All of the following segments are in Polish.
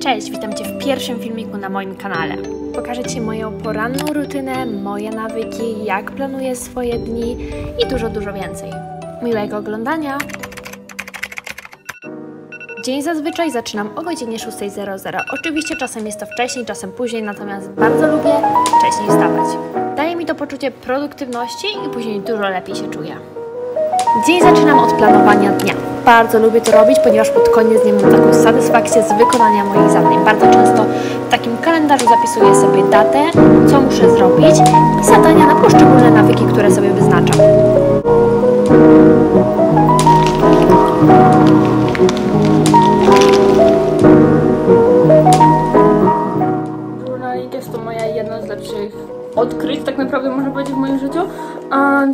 Cześć, witam Cię w pierwszym filmiku na moim kanale. Pokażę Ci moją poranną rutynę, moje nawyki, jak planuję swoje dni i dużo, dużo więcej. Miłego oglądania! Dzień zazwyczaj zaczynam o godzinie 6.00. Oczywiście czasem jest to wcześniej, czasem później, natomiast bardzo lubię wcześniej wstawać. Daje mi to poczucie produktywności i później dużo lepiej się czuję. Dzień zaczynam od planowania dnia. Bardzo lubię to robić, ponieważ pod koniec dnia mam taką satysfakcję z wykonania moich zadań. Bardzo często w takim kalendarzu zapisuję sobie datę, co muszę zrobić i zadania na poszczególne nawyki, które sobie wyznaczam.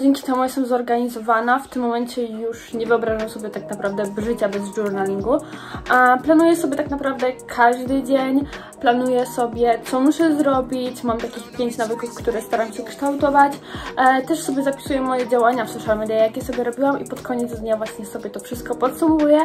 Dzięki temu jestem zorganizowana. W tym momencie już nie wyobrażam sobie tak naprawdę życia bez journalingu. A planuję sobie tak naprawdę każdy dzień, planuję sobie co muszę zrobić. Mam takich pięć nawyków, które staram się kształtować. E, też sobie zapisuję moje działania w social media, jakie sobie robiłam i pod koniec dnia właśnie sobie to wszystko podsumowuję.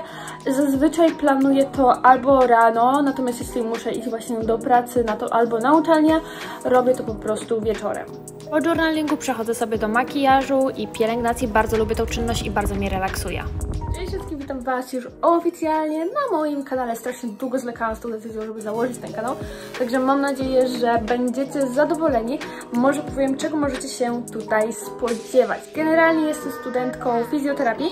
Zazwyczaj planuję to albo rano, natomiast jeśli muszę iść właśnie do pracy na to albo na uczelnię, robię to po prostu wieczorem. Po journalingu przechodzę sobie do makijażu i pielęgnacji. Bardzo lubię tą czynność i bardzo mnie relaksuje. Was już oficjalnie na moim kanale. Strasznie długo zwlekałam z tą decyzją, żeby założyć ten kanał, także mam nadzieję, że będziecie zadowoleni. Może powiem, czego możecie się tutaj spodziewać. Generalnie jestem studentką fizjoterapii,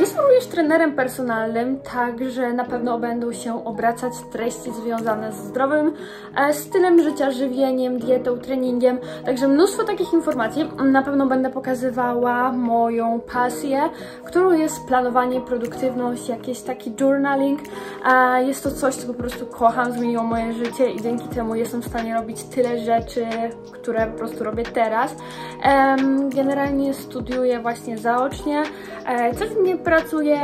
jestem również trenerem personalnym, także na pewno będą się obracać treści związane z zdrowym e, stylem życia, żywieniem, dietą, treningiem, także mnóstwo takich informacji. Na pewno będę pokazywała moją pasję, którą jest planowanie produktywność, jakiś taki journaling. Jest to coś, co po prostu kocham, zmieniło moje życie i dzięki temu jestem w stanie robić tyle rzeczy, które po prostu robię teraz. Generalnie studiuję właśnie zaocznie, e, codziennie pracuję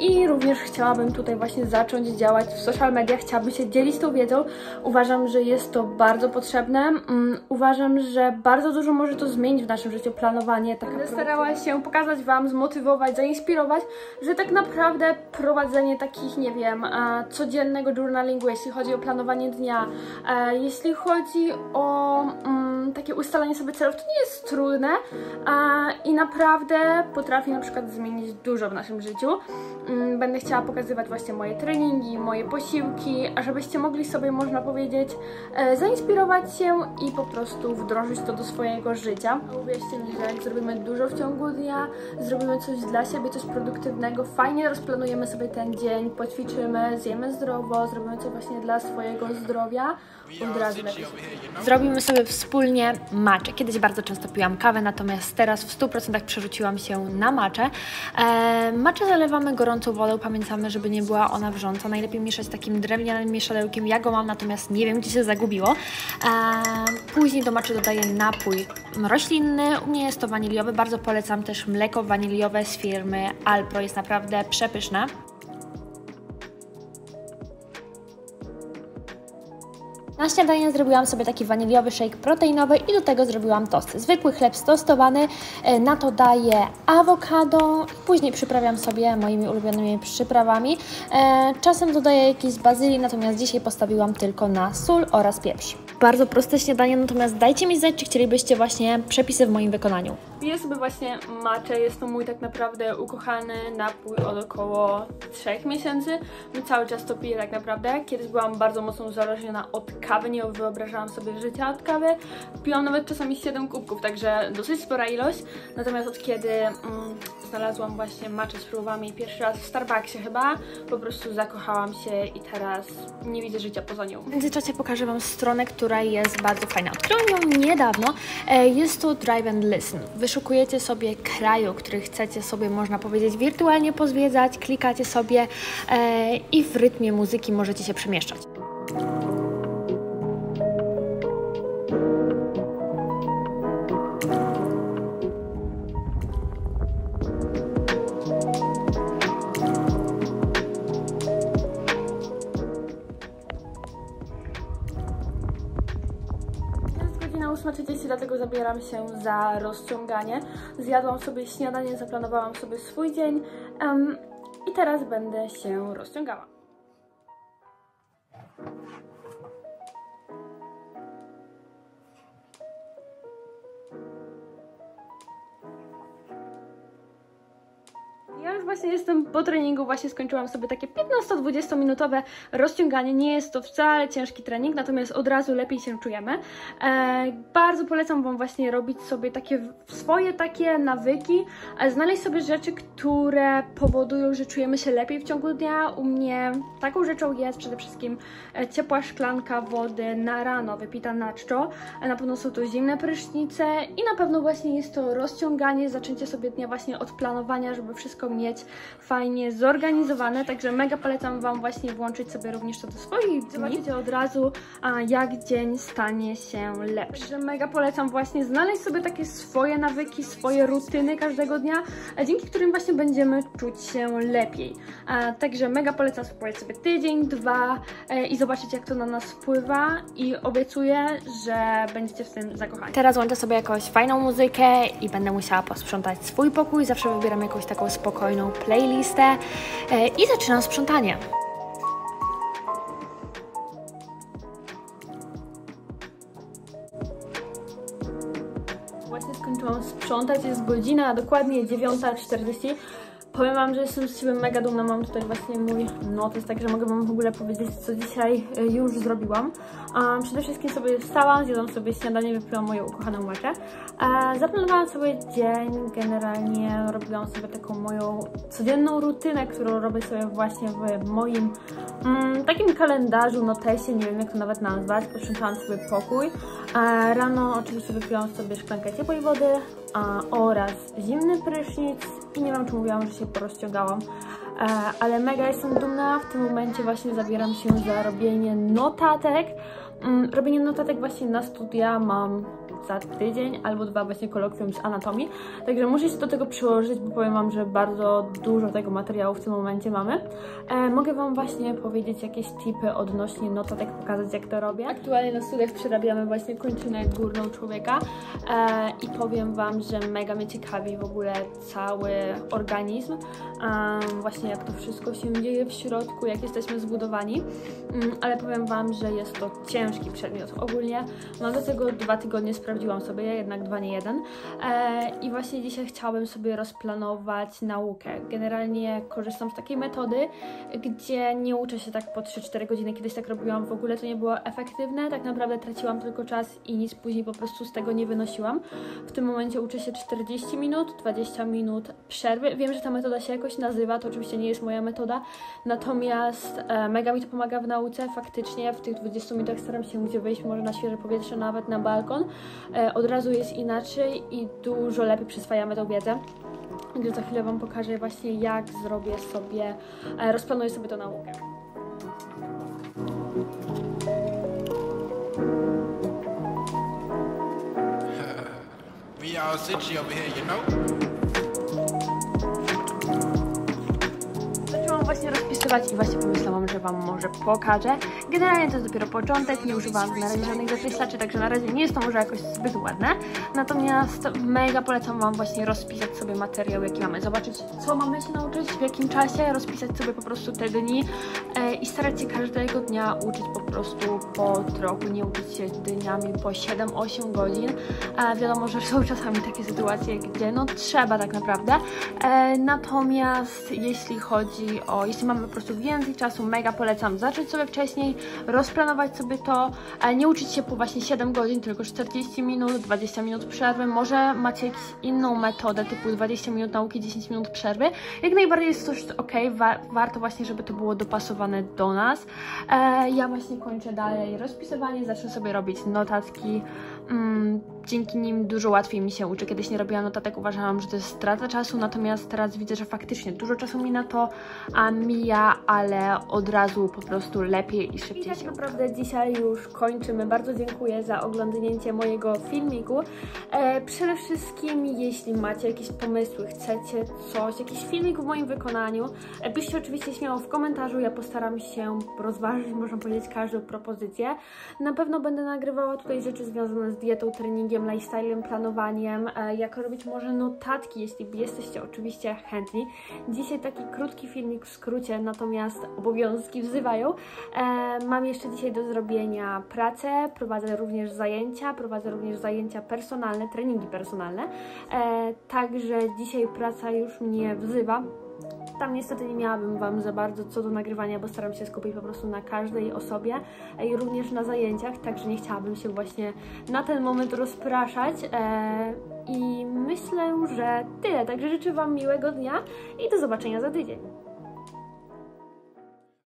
i również chciałabym tutaj właśnie zacząć działać w social mediach, chciałabym się dzielić tą wiedzą. Uważam, że jest to bardzo potrzebne. Mm, uważam, że bardzo dużo może to zmienić w naszym życiu, planowanie. Tak Będę starała się pokazać Wam, zmotywować, zainspirować, że tak naprawdę prowadzenie takich, nie wiem, e, codziennego journalingu, jeśli chodzi o planowanie dnia, e, jeśli chodzi o mm, takie ustalanie sobie celów, to nie jest trudne i naprawdę potrafi na przykład zmienić dużo w naszym życiu. Mm, będę chciała pokazywać właśnie moje treningi, moje posiłki, żebyście mogli sobie, można powiedzieć, e, zainspirować się i po prostu wdrożyć to do swojego życia. Uwierzcie mi, że jak zrobimy dużo w ciągu dnia, zrobimy coś dla siebie, coś produktywnego, fajnie rozplanujemy sobie ten dzień, poćwiczymy, zjemy zdrowo, zrobimy coś właśnie dla swojego zdrowia, od razu lepiej. Zrobimy sobie wspólnie maczę. Kiedyś bardzo często piłam kawę, natomiast teraz w 100% przerzuciłam się na maczę. E, maczę zalewamy gorącą wodą, pamiętamy, żeby nie była ona wrząca. Najlepiej mieszać takim drewnianym mieszadełkiem. Ja go mam, natomiast nie wiem, gdzie się zagubiło. E, później do maczy dodaję napój roślinny. U mnie jest to waniliowy. Bardzo polecam też mleko waniliowe z firmy Alpro. Jest naprawdę przepyszne. Na śniadanie zrobiłam sobie taki waniliowy shake proteinowy i do tego zrobiłam tosty. Zwykły chleb stostowany, e, na to daję awokado, później przyprawiam sobie moimi ulubionymi przyprawami. E, czasem dodaję jakieś bazylii, natomiast dzisiaj postawiłam tylko na sól oraz pieprz. Bardzo proste śniadanie, natomiast dajcie mi znać, czy chcielibyście właśnie przepisy w moim wykonaniu. Piję sobie właśnie matcha, jest to mój tak naprawdę ukochany napój od około 3 miesięcy. My cały czas to piję tak naprawdę. Kiedyś byłam bardzo mocno uzależniona od kawy, nie wyobrażałam sobie życia od kawy. Piłam nawet czasami 7 kubków, także dosyć spora ilość. Natomiast od kiedy mm, znalazłam właśnie matcha z próbami pierwszy raz w Starbucksie chyba, po prostu zakochałam się i teraz nie widzę życia poza nią. W międzyczasie pokażę Wam stronę, która jest bardzo fajna. Odkryłam ją niedawno. E, jest to Drive and Listen. Wyszukujecie sobie kraju, który chcecie sobie, można powiedzieć, wirtualnie pozwiedzać, klikacie sobie e, i w rytmie muzyki możecie się przemieszczać. 8.30, dlatego zabieram się za rozciąganie. Zjadłam sobie śniadanie, zaplanowałam sobie swój dzień um, i teraz będę się rozciągała. Już właśnie jestem po treningu, właśnie skończyłam sobie takie 15-20 minutowe rozciąganie. Nie jest to wcale ciężki trening, natomiast od razu lepiej się czujemy. E, bardzo polecam Wam właśnie robić sobie takie swoje takie nawyki, e, znaleźć sobie rzeczy, które powodują, że czujemy się lepiej w ciągu dnia. U mnie taką rzeczą jest przede wszystkim e, ciepła szklanka wody na rano, wypita na czczo. E, na pewno są to zimne prysznice i na pewno właśnie jest to rozciąganie, zaczęcie sobie dnia właśnie od planowania, żeby wszystko mieć fajnie zorganizowane, także mega polecam Wam właśnie włączyć sobie również to do swoich dni. Zobaczycie od razu, a, jak dzień stanie się lepszy. Także mega polecam właśnie znaleźć sobie takie swoje nawyki, swoje rutyny każdego dnia, a dzięki którym właśnie będziemy czuć się lepiej. Także mega polecam spróbować sobie tydzień, dwa e, i zobaczyć jak to na nas wpływa i obiecuję, że będziecie w tym zakochani. Teraz włączę sobie jakąś fajną muzykę i będę musiała posprzątać swój pokój. Zawsze wybieram jakąś taką spokojną playlistę e, i zaczynam sprzątanie. Właśnie skończyłam sprzątać, jest godzina, dokładnie 9.40. Powiem Wam, że jestem z siebie mega dumna, mam tutaj właśnie mój notes, także mogę Wam w ogóle powiedzieć, co dzisiaj y, już zrobiłam. Um, przede wszystkim sobie wstałam, zjadłam sobie śniadanie, wypiłam moją ukochaną matchę. E, zaplanowałam sobie dzień, generalnie robiłam sobie taką moją codzienną rutynę, którą robię sobie właśnie w moim mm, takim kalendarzu, notesie, nie wiem jak to nawet nazwać, posprzątałam sobie pokój. E, rano oczywiście wypiłam sobie szklankę ciepłej wody a, oraz zimny prysznic i nie wiem czy mówiłam, że się porozciągałam, e, ale mega jestem dumna, w tym momencie właśnie zabieram się za robienie notatek. Mm, robienie notatek właśnie na studia mam za tydzień albo dwa właśnie kolokwium z anatomii, także muszę się do tego przyłożyć, bo powiem Wam, że bardzo dużo tego materiału w tym momencie mamy. E, mogę Wam właśnie powiedzieć jakieś tipy odnośnie notatek, pokazać jak to robię. Aktualnie na studiach przerabiamy właśnie kończynę górną człowieka e, i powiem Wam, że mega mnie ciekawi w ogóle cały organizm, e, właśnie jak to wszystko się dzieje w środku, jak jesteśmy zbudowani, mm, ale powiem Wam, że jest to ciężki przedmiot. Ogólnie mam do tego dwa tygodnie sprawdzenia sprawdziłam sobie, jednak dwa nie jeden. E, I właśnie dzisiaj chciałabym sobie rozplanować naukę. Generalnie korzystam z takiej metody, gdzie nie uczę się tak po 3-4 godziny, kiedyś tak robiłam, w ogóle to nie było efektywne, tak naprawdę traciłam tylko czas i nic później po prostu z tego nie wynosiłam. W tym momencie uczę się 40 minut, 20 minut przerwy. Wiem, że ta metoda się jakoś nazywa, to oczywiście nie jest moja metoda, natomiast e, mega mi to pomaga w nauce, faktycznie w tych 20 minutach staram się gdzie wyjść, może na świeże powietrze, nawet na balkon, od razu jest inaczej i dużo lepiej przyswajamy tą wiedzę. Gdzie za chwilę Wam pokażę właśnie jak zrobię sobie, e, rozplanuję sobie tę naukę. We all sit over here, you know? Właśnie rozpisywać i właśnie pomyślałam, że Wam może pokażę. Generalnie to jest dopiero początek, nie używałam na razie żadnych zapisaczy, także na razie nie jest to może jakoś zbyt ładne. Natomiast mega polecam Wam właśnie rozpisać sobie materiał, jaki mamy, zobaczyć co mamy się nauczyć, w jakim czasie, rozpisać sobie po prostu te dni e, i starać się każdego dnia uczyć po prostu po trochu, nie uczyć się dniami po 7-8 godzin. E, wiadomo, że są czasami takie sytuacje, gdzie no trzeba tak naprawdę. E, natomiast jeśli chodzi o jeśli mamy po prostu więcej czasu, mega polecam zacząć sobie wcześniej, rozplanować sobie to, nie uczyć się po właśnie 7 godzin, tylko 40 minut, 20 minut przerwy, może macie jakąś inną metodę, typu 20 minut nauki, 10 minut przerwy, jak najbardziej jest to ok, wa warto właśnie, żeby to było dopasowane do nas. E, ja właśnie kończę dalej rozpisywanie, zacznę sobie robić notatki, mm, dzięki nim dużo łatwiej mi się uczy. Kiedyś nie robiłam notatek, uważałam, że to jest strata czasu, natomiast teraz widzę, że faktycznie dużo czasu mi na to a mija, ale od razu po prostu lepiej i szybciej I tak się naprawdę dzisiaj już kończymy. Bardzo dziękuję za oglądnięcie mojego filmiku. E, przede wszystkim, jeśli macie jakieś pomysły, chcecie coś, jakiś filmik w moim wykonaniu, e, piszcie oczywiście śmiało w komentarzu, ja postaram się rozważyć, można powiedzieć, każdą propozycję. Na pewno będę nagrywała tutaj rzeczy związane z dietą, treningiem, lifestylem, planowaniem, e, jak robić może notatki, jeśli jesteście oczywiście chętni. Dzisiaj taki krótki filmik w skrócie, natomiast obowiązki wzywają. E, mam jeszcze dzisiaj do zrobienia pracę, prowadzę również zajęcia, prowadzę również zajęcia personalne, treningi personalne, e, także dzisiaj praca już mnie wzywa tam niestety nie miałabym Wam za bardzo co do nagrywania, bo staram się skupić po prostu na każdej osobie i również na zajęciach, także nie chciałabym się właśnie na ten moment rozpraszać. E, I myślę, że tyle. Także życzę Wam miłego dnia i do zobaczenia za tydzień.